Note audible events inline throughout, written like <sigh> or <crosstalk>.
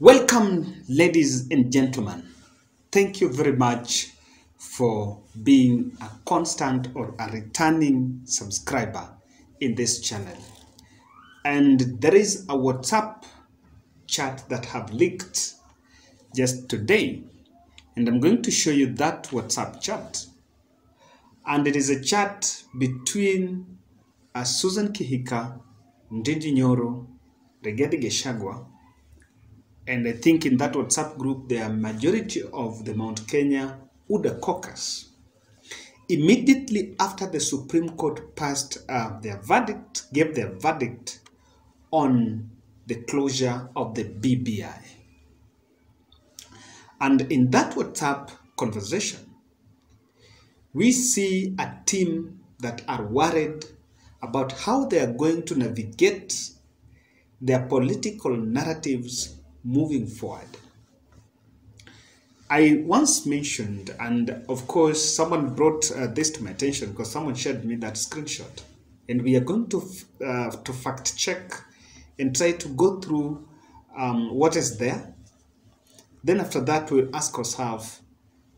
Welcome, ladies and gentlemen. Thank you very much for being a constant or a returning subscriber in this channel. And there is a WhatsApp chat that have leaked just today, and I'm going to show you that WhatsApp chat. And it is a chat between uh, Susan Kihika, Ndindi Nyoro, Rigathi Gachagua, and I think in that WhatsApp group, there are majority of the Mount Kenya UDA caucus. Immediately after the Supreme Court passed uh, their verdict, gave their verdict on the closure of the BBI. And in that WhatsApp conversation, we see a team that are worried about how they are going to navigate their political narratives moving forward. I once mentioned, and of course, someone brought uh, this to my attention because someone shared me that screenshot, and we are going to uh, to fact check and try to go through um, what is there. Then after that, we'll ask ourselves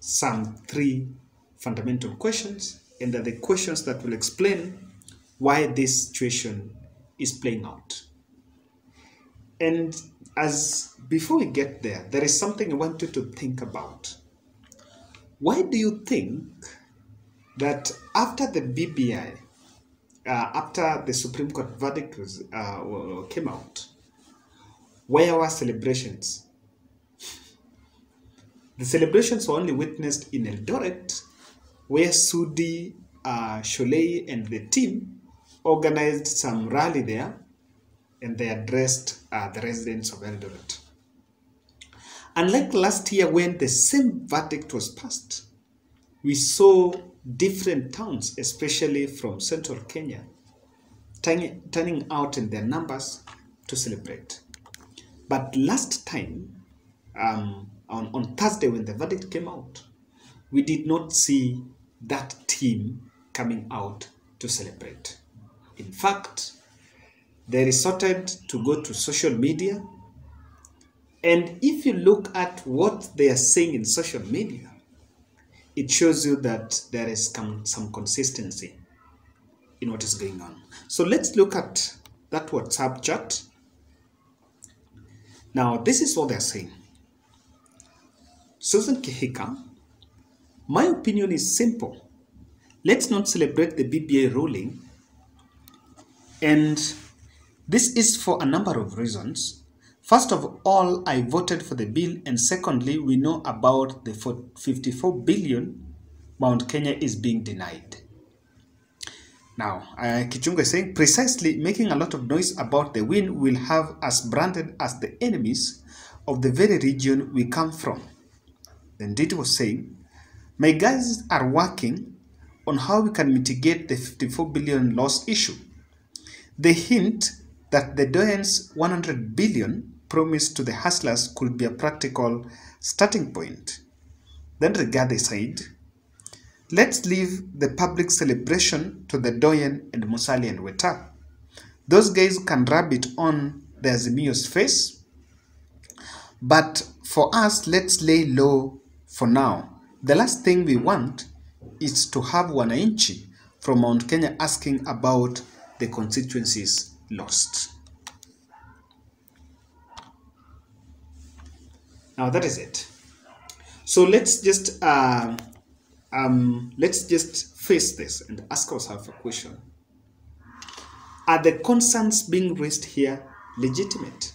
some three fundamental questions, and are the questions that will explain why this situation is playing out. And as before we get there, there is something I want you to think about. Why do you think that after the BBI, uh, after the Supreme Court verdict was uh, came out, where were celebrations? The celebrations were only witnessed in Eldoret, where Sudi, uh, Sholei, and the team organized some rally there and they addressed uh, the residents of Eldoret. Unlike last year when the same verdict was passed, we saw different towns, especially from central Kenya, turning, out in their numbers to celebrate. But last time, um, on, on Thursday when the verdict came out, we did not see that team coming out to celebrate. In fact, they resorted to go to social media. And if you look at what they are saying in social media, it shows you that there is some consistency in what is going on. So let's look at that WhatsApp chat. Now, this is what they're saying. Susan Kihika, my opinion is simple. Let's not celebrate the BBI ruling and this is for a number of reasons. First of all, I voted for the bill, and secondly, we know about the 54 billion Mount Kenya is being denied. Now, uh, Ichungwa is saying precisely making a lot of noise about the win will have us branded as the enemies of the very region we come from. Then Ndindi was saying, My guys are working on how we can mitigate the 54 billion loss issue. They hint that the Doyen's 100 billion promised to the hustlers could be a practical starting point. Then Rigathi said, Let's leave the public celebration to the Doyen and Musalia and Weta. Those guys can rub it on the Azimio's face. But for us, let's lay low for now. The last thing we want is to have Wananchi from Mount Kenya asking about the constituencies lost. Now that is it. So let's just uh, um, let's just face this and ask ourselves a question: Are the concerns being raised here legitimate?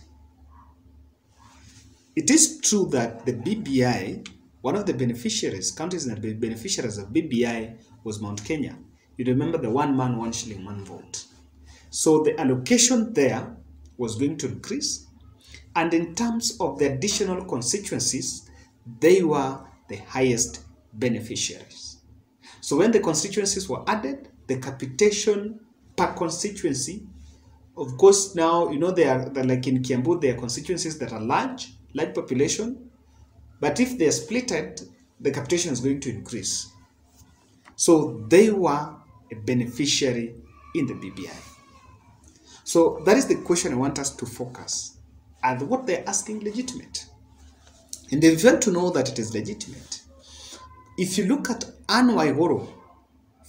It is true that the BBI, one of the beneficiaries, countries and the beneficiaries of BBI was Mount Kenya. You remember the one man, one shilling, one vote. So the allocation there was going to increase. And in terms of the additional constituencies, they were the highest beneficiaries. So when the constituencies were added, the capitation per constituency, of course, now, you know, they are like in Kiambu, there are constituencies that are large, large population. But if they are splitted, the capitation is going to increase. So they were a beneficiary in the BBI. So that is the question I want us to focus. are what they're asking legitimate? And if you want to know that it is legitimate, if you look at Anne Waiguru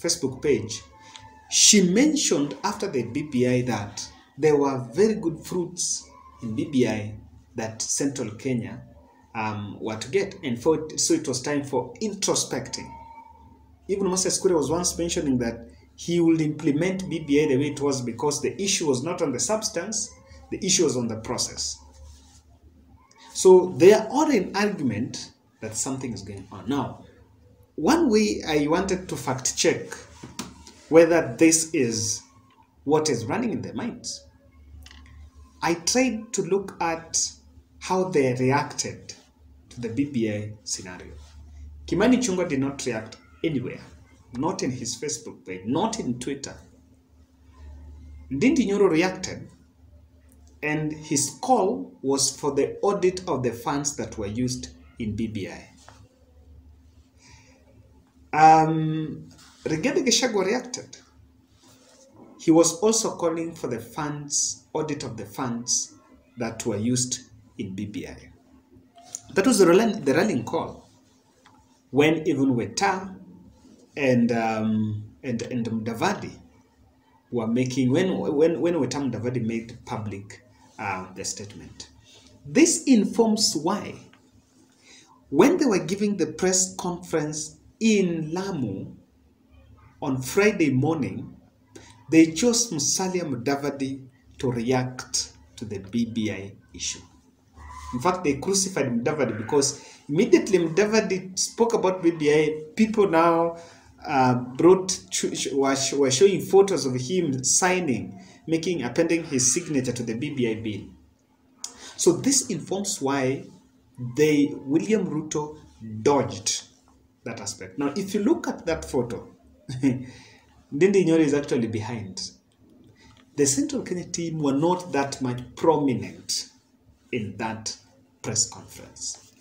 Facebook page, she mentioned after the BBI that there were very good fruits in BBI that Central Kenya um, were to get, and for so it was time for introspecting. Even Moses Kuria was once mentioning that he will implement BBI the way it was because the issue was not on the substance, the issue was on the process. So they are in argument that something is going on. Now, one way I wanted to fact check whether this is what is running in their minds, I tried to look at how they reacted to the BBI scenario. Kimani Ichungwa did not react anywhere, not in his Facebook page, not in Twitter. Ndindi Nyoro reacted, and his call was for the audit of the funds that were used in BBI. Um, Rigathi Gachagua reacted. He was also calling for the funds, audit of the funds that were used in BBI. That was the rallying, the rallying call when even Weta and um, and and Mudavadi were making when when when Weta Mudavadi made public uh, the statement. This informs why when they were giving the press conference in Lamu on Friday morning, they chose Musalia Mudavadi to react to the BBI issue. In fact, they crucified Mudavadi because immediately Mudavadi spoke about BBI, people now uh, brought were, were showing photos of him signing, making appending his signature to the BBI bill. So this informs why they William Ruto dodged that aspect. Now, if you look at that photo, <laughs> Ndindi Nyoro is actually behind. The Central Kenya team were not that much prominent in that press conference.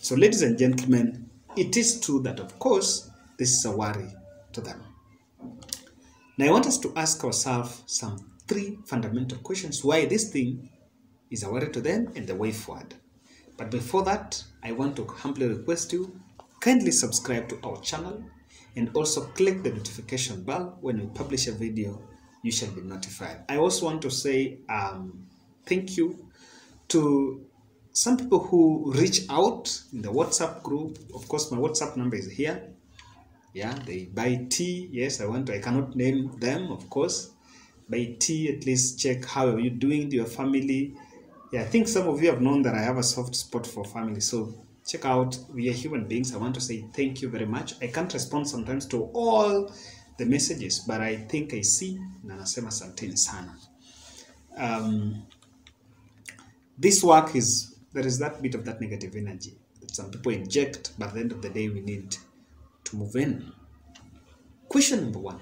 So, ladies and gentlemen, it is true that, of course, this is a worry to them. Now, I want us to ask ourselves some three fundamental questions why this thing is a worry to them and the way forward. But before that, I want to humbly request you kindly subscribe to our channel and also click the notification bell when we publish a video you shall be notified i also want to say um, thank you to some people who reach out in the whatsapp group of course my whatsapp number is here yeah they buy tea yes i want to i cannot name them of course. Buy tea at least check how are you doing your family. Yeah i think some of you have known that i have a soft spot for family so check out we are human beings i want to say thank you very much. I can't respond sometimes to all the messages but i think i see nanasema nasema asanteni sana. Um, this work is there is that bit of that negative energy that some people inject but at the end of the day we need to move in? Question number one.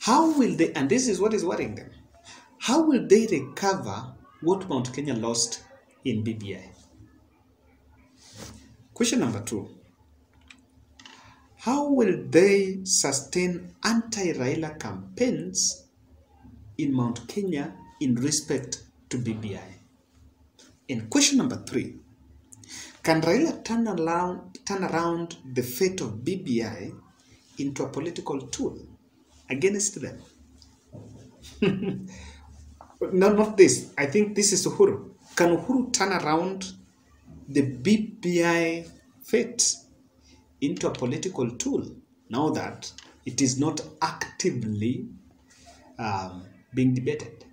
How will they and this is what is worrying them how will they recover what mount kenya lost in bbi Question number two. How will they sustain anti Raila campaigns in Mount Kenya in respect to BBI? And question number three Can Raila turn around, turn around the fate of BBI into a political tool against them? <laughs> no, not this. I think this is Uhuru. Can Uhuru turn around the BBI fate into a political tool now that it is not actively um, being debated?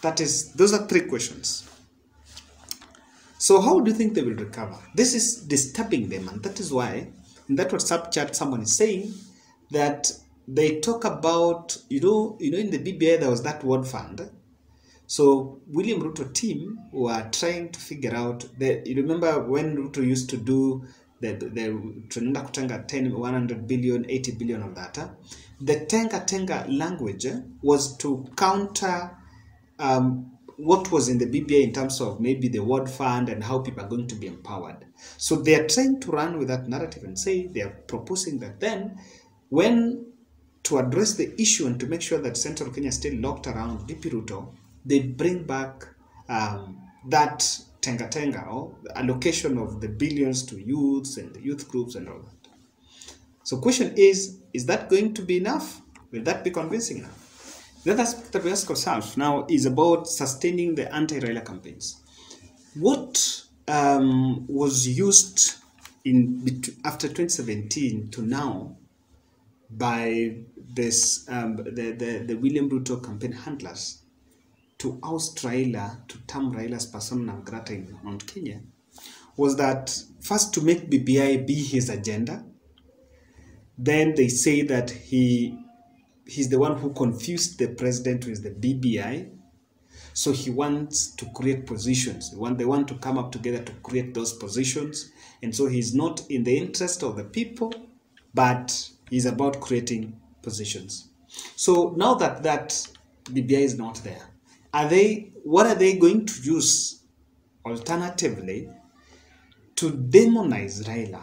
That is, those are three questions. So, how do you think they will recover? This is disturbing them, and that is why in that WhatsApp chat, someone is saying that they talk about, you know, you know, in the BBI there was that word fund so William Ruto team were trying to figure out that you remember when Ruto used to do the the tunaenda kutenga 10 100 billion 80 billion of that the tenga tenga language was to counter um, what was in the BBI in terms of maybe the word fund and how people are going to be empowered. So they are trying to run with that narrative and say they are proposing that then when to address the issue and to make sure that Central Kenya is still locked around DP Ruto, they bring back um, that tenga tenga or allocation of the billions to youths and the youth groups and all that. So question is, is that going to be enough? Will that be convincing enough? The other aspect ourselves now is about sustaining the anti-Raila campaigns. What um, was used in after 2017 to now by this um, the, the, the William Ruto campaign handlers to oust Raila, to term Raila's persona non grata in Mount Kenya, was that first to make BBI be his agenda. Then they say that he he's the one who confused the president with the BBI. So he wants to create positions. They want, they want to come up together to create those positions. And so he's not in the interest of the people, but he's about creating positions. So now that that BBI is not there, are they what are they going to use alternatively to demonize Raila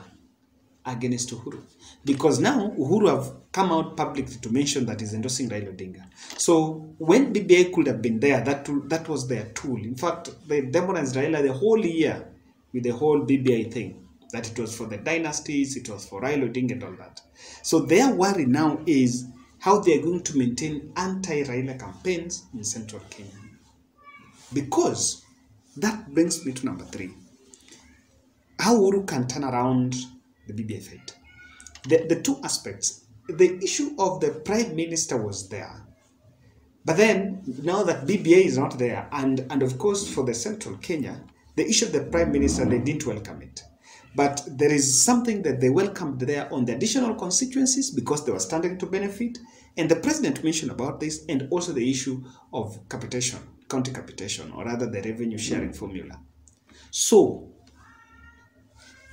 against Uhuru? Because now Uhuru have come out publicly to mention that he's endorsing Raila Odinga. So when BBI could have been there, that that was their tool. In fact, they demonized Raila the whole year with the whole BBI thing. That it was for the dynasties, it was for Raila Odinga and all that. So their worry now is how they are going to maintain anti-Raila campaigns in central Kenya. Because that brings me to number three. How Uhuru can turn around the BBI fight. The, the two aspects. The issue of the prime minister was there. But then, now that BBI is not there, and, and of course for the central Kenya, the issue of the prime minister, they didn't welcome it. But there is something that they welcomed there on the additional constituencies because they were standing to benefit. And the president mentioned about this and also the issue of capitation, county capitation, or rather the revenue sharing formula. So,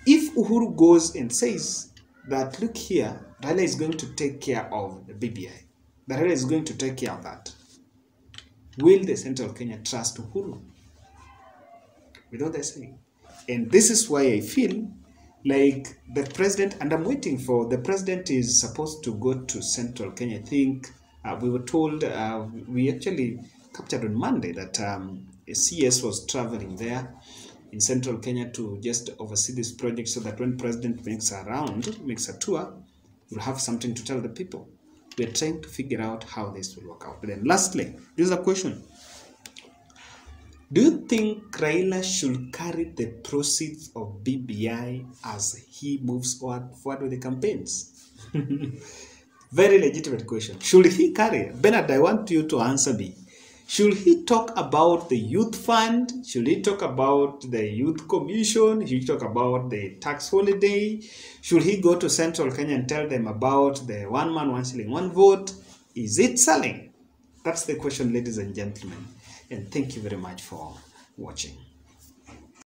if Uhuru goes and says that, look here, Raila is going to take care of the BBI, But Raila is going to take care of that, will the central Kenya trust Uhuru? Without they saying. And this is why I feel like the president, and I'm waiting for the president is supposed to go to central Kenya. I think uh, we were told, uh, we actually captured on Monday that um, CS was traveling there in central Kenya to just oversee this project so that when president makes a round, makes a tour, we'll have something to tell the people. We're trying to figure out how this will work out. Then lastly, this is a question. Do you think Raila should carry the proceeds of BBI as he moves forward with the campaigns? <laughs> Very legitimate question. Should he carry? Bernard, I want you to answer me. Should he talk about the youth fund? Should he talk about the youth commission? Should he talk about the tax holiday? Should he go to Central Kenya and tell them about the one man, one shilling, one vote? Is it selling? That's the question, ladies and gentlemen. And thank you very much for watching.